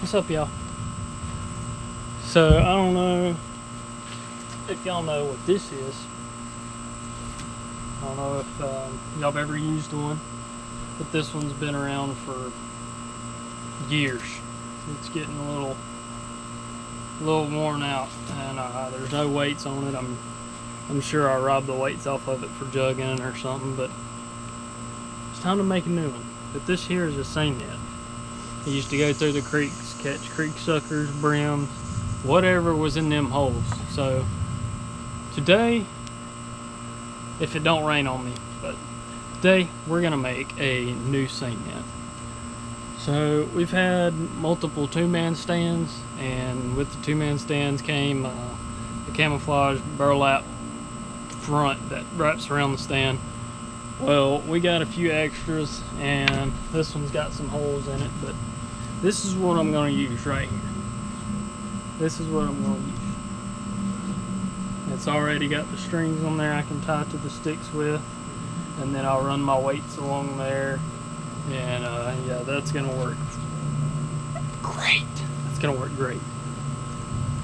What's up, y'all? So, I don't know if y'all know what this is. I don't know if um, y'all have ever used one, but this one's been around for years. It's getting a little, a little worn out, and uh, there's no weights on it. I'm, I'm sure I robbed the weights off of it for jugging or something, but it's time to make a new one. But this here is a seine net. I used to go through the creeks, catch creek suckers, brims, whatever was in them holes. So today, if it don't rain on me, but today we're gonna make a new seine net. So we've had multiple two-man stands, and with the two-man stands came uh, a camouflage burlap front that wraps around the stand. Well, we got a few extras, and this one's got some holes in it, but this is what I'm going to use right here. This is what I'm going to use. It's already got the strings on there I can tie to the sticks with, and then I'll run my weights along there, and uh, yeah, that's going to work great. That's going to work great.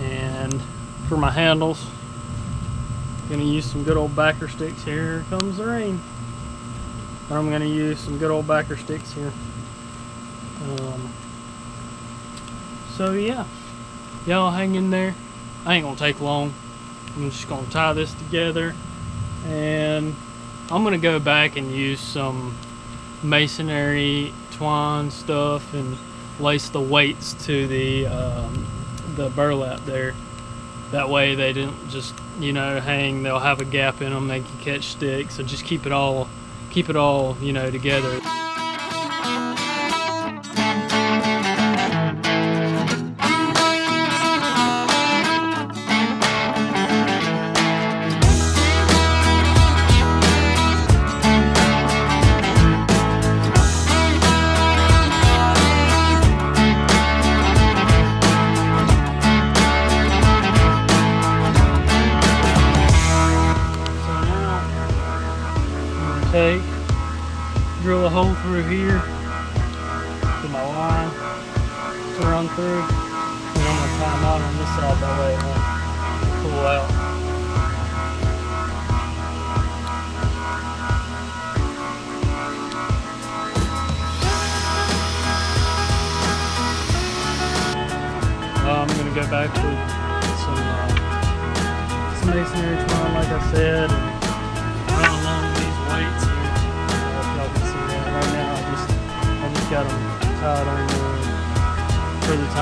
And for my handles, I'm Gonna use some good old backer sticks here. Here comes the rain. I'm gonna use some good old backer sticks here. Um, so yeah, y'all hang in there. I ain't gonna take long. I'm just gonna tie this together and I'm gonna go back and use some masonry twine stuff and lace the weights to the um, the burlap there. That way they didn't just you know hang. They'll have a gap in them. They can catch sticks. So just keep it all keep it all you know together.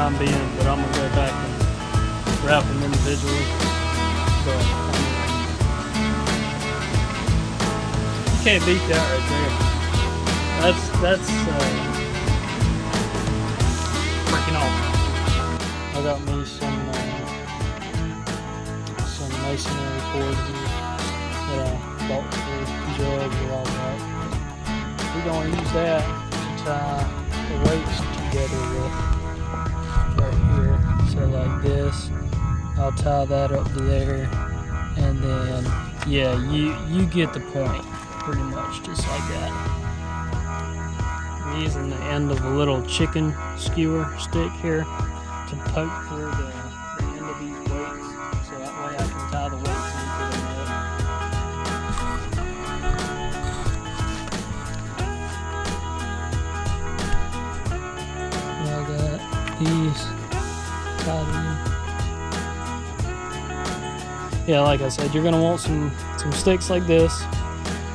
Time being, but I'm gonna go back and wrap them individually. But you can't beat that right there. That's that's uh, freaking awesome. I got me some. Uh, some masonry cord here that I bought for jugs or all that. We're gonna use that to tie the weights together with like this, I'll tie that up there, and then yeah, you you get the point, pretty much just like that. I'm using the end of a little chicken skewer stick here to poke through the, end of these weights so that way I can tie the weights these in. Yeah, like I said, you're gonna want some some sticks like this.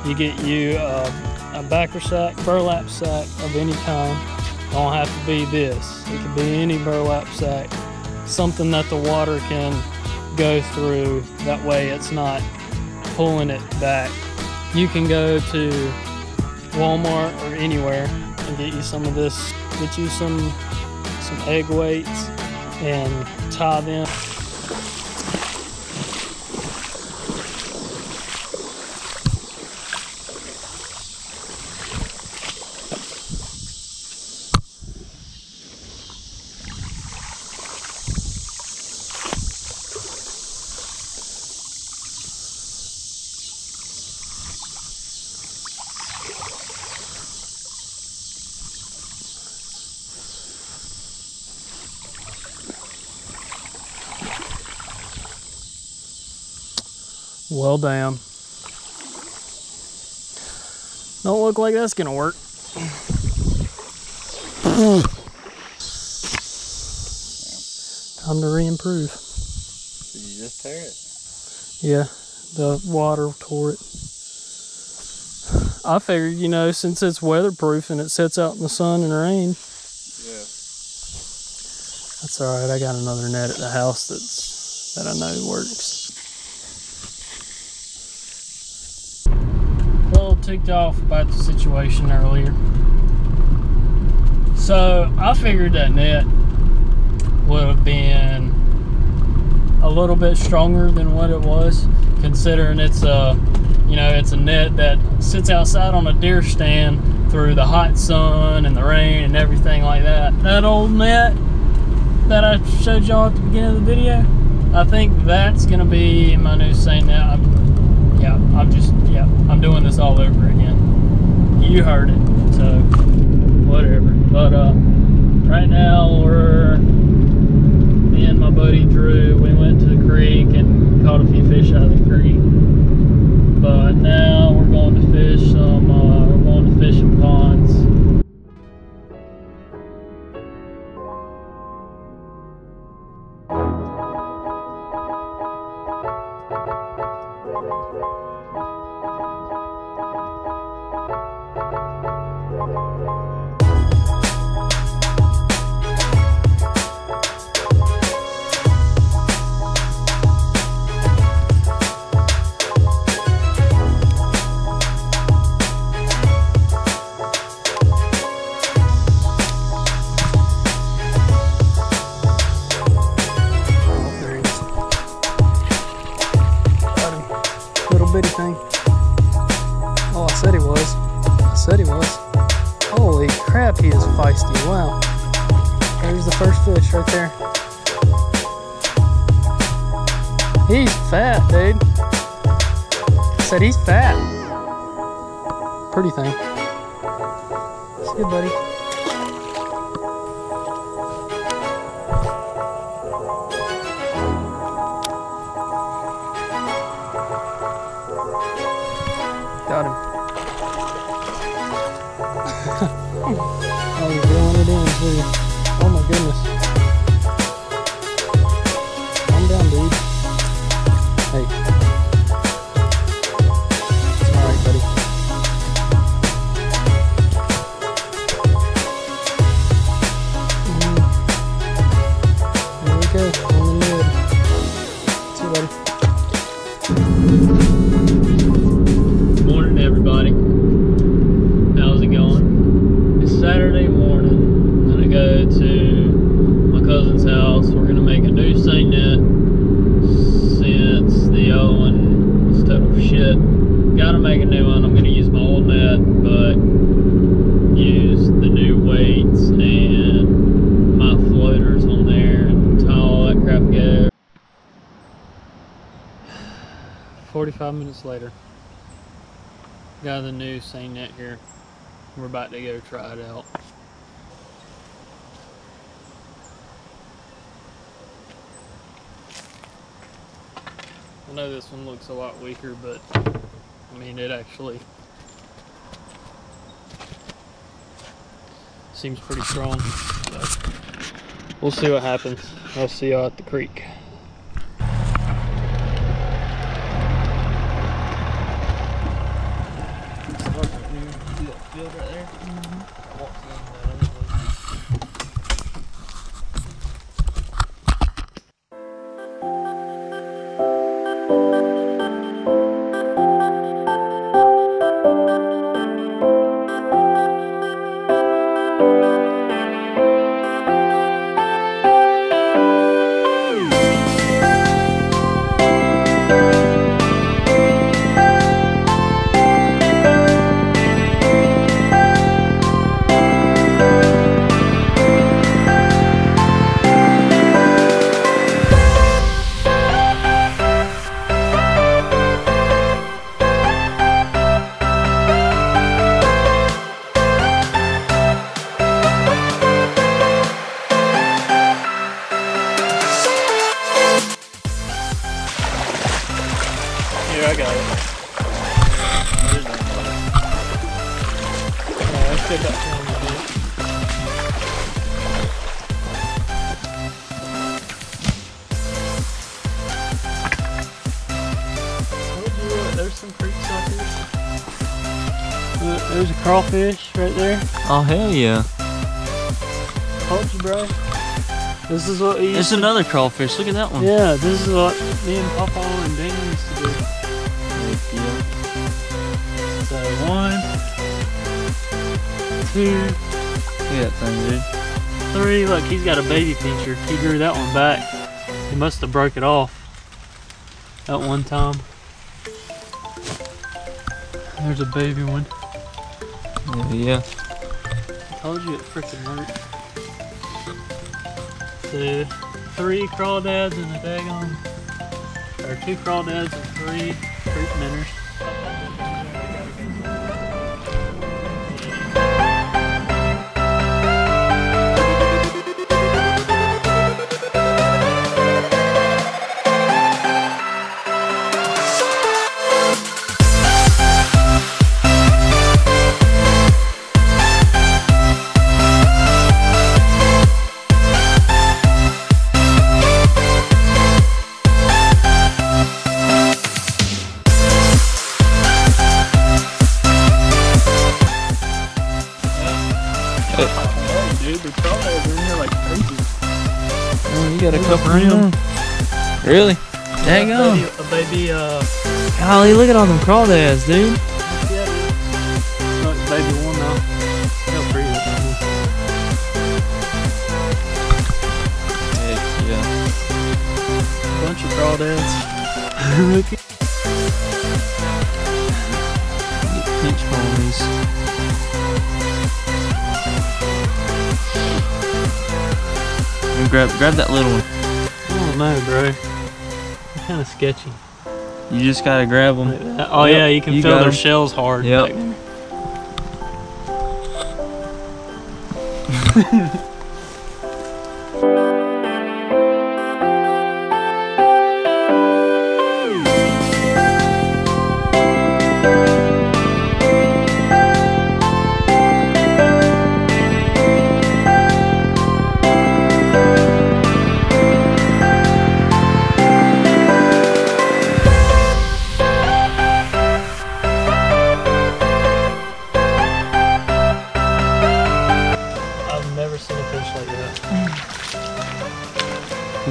You get you uh, a backer sack, burlap sack of any kind. Don't have to be this. It could be any burlap sack. Something that the water can go through. That way it's not pulling it back. You can go to Walmart or anywhere and get you some of this. Get you some some egg weights and tie them. Well damn. Don't look like that's gonna work. Time to re-improve. Did you just tear it? Yeah, the water tore it. I figured, you know, since it's weatherproof and it sets out in the sun and rain, Yeah. that's all right. I got another net at the house that's that I know works. Ticked off about the situation earlier. So I figured that net would have been a little bit stronger than what it was, considering it's a, you know, it's a net that sits outside on a deer stand through the hot sun and the rain and everything like that. That old net that I showed y'all at the beginning of the video, I think that's gonna be my new seine net. I'm, yeah, I'm just, I'm doing this all over again. You heard it, so whatever. But uh, right now we're He's fat, dude. I said he's fat. Pretty thing. It's good, buddy. Shit. Gotta make a new one. I'm gonna use my old net, but use the new weights and my floaters on there and tie all that crap together. 45 minutes later. Got the new seine net here. We're about to go try it out. I know this one looks a lot weaker, but I mean it actually seems pretty strong. So we'll see what happens. I'll see y'all at the creek. Crawfish right there. Oh hell yeah! Told you, bro. This is what we to another crawfish. Look at that one. Yeah, this is what me and Papa and Dan used to do. So one, two, Look at that thing, dude. three. Look, he's got a baby feature. He grew that one back. He must have broke it off at one time. There's a baby one. Yeah, yeah. I told you it freaking worked. So, three crawdads and a daggone, or two crawdads and three creek minnows. You got a Look couple around. of them. Really? Dang a baby, a baby, uh, Golly, look at all them crawdads, dude. yeah, dude. Baby one now. How pretty that. Heck yeah. Bunch of crawdads. Look at pinch ponies. Grab grab that little one. Know, bro. Kind of sketchy. You just gotta grab them. Like. Oh Yep, yeah, you can you feel their their 'em. shells hard. Yep.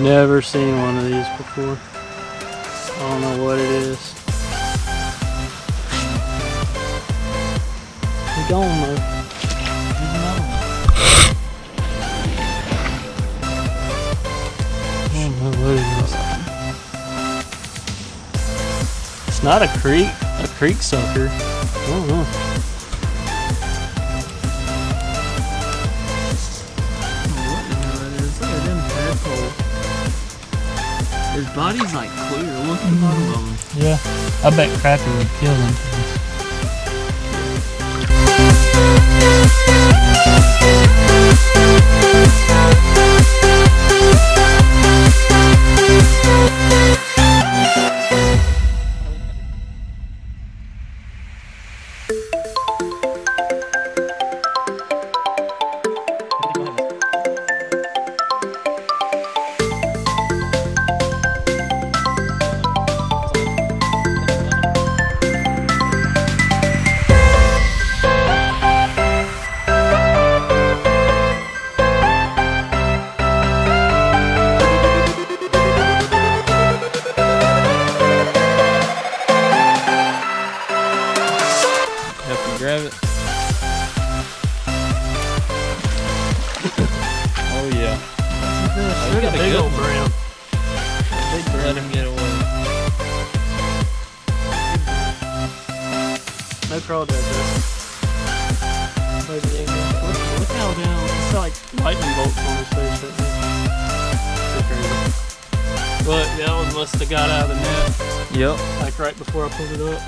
Never seen one of these before. I don't know what it is. He gone though. There's another one. I don't know what it is. It's not a creek, a creek sucker. I don't know. His body's like clear. Look at the mm-hmm. bottom of him. Yeah, I bet Crappie would kill them. No does this. Look, how down. It's like lightning bolts on his face right that one must have got out of the net. Yep. Like right before I pulled it up.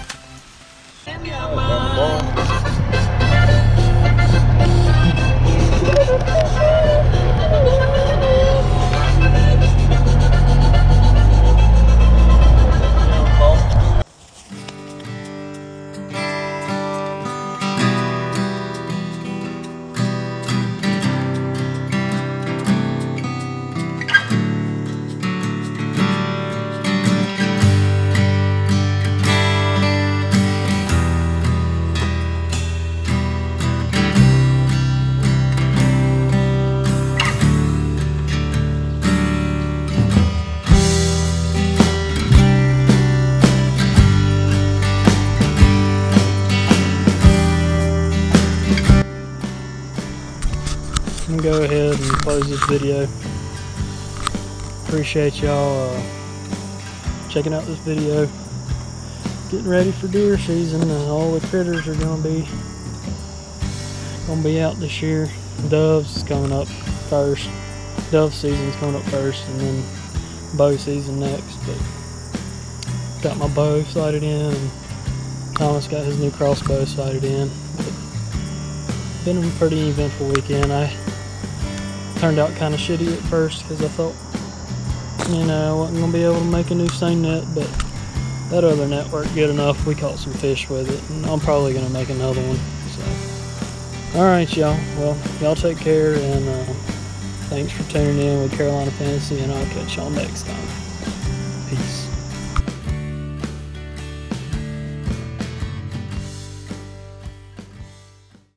Oh, gonna go ahead and close this video. Appreciate y'all uh, checking out this video. Getting ready for deer season, and all the critters are gonna be gonna be out this year. Doves coming up first. Dove season's coming up first, and then bow season next. But got my bow sighted in, and Thomas got his new crossbow sighted in. But been a pretty eventful weekend. I turned out kind of shitty at first because I thought, you know, I wasn't gonna be able to make a new seine net, but that other net worked good enough. We caught some fish with it, and I'm probably gonna make another one. So, all right, y'all. Well, y'all take care, and uh, thanks for tuning in with Carolina Fantasy, and I'll catch y'all next time.